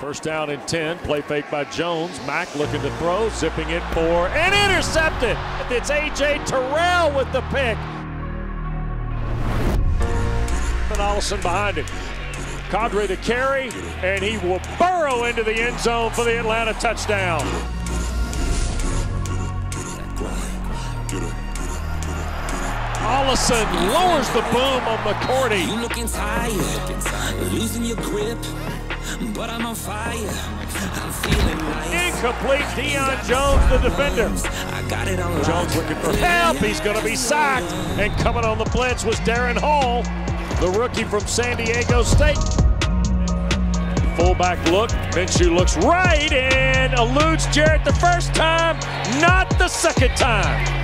First down and 10. Play fake by Jones. Mac looking to throw, zipping it for and intercepted. It's A.J. Terrell with the pick. And Ollison behind it. Qadree to carry, and he will burrow into the end zone for the Atlanta touchdown. Ollison lowers the boom on McCourty. You looking tired, losing your grip, but I'm on fire. I'm feeling nice. Incomplete. Deion Jones, the defender. I got it on Jones looking for help. He's going to be sacked. And coming on the blitz was Darren Hall, the rookie from San Diego State. Fullback look. Minshew looks right and eludes Jarrett the first time, not the second time.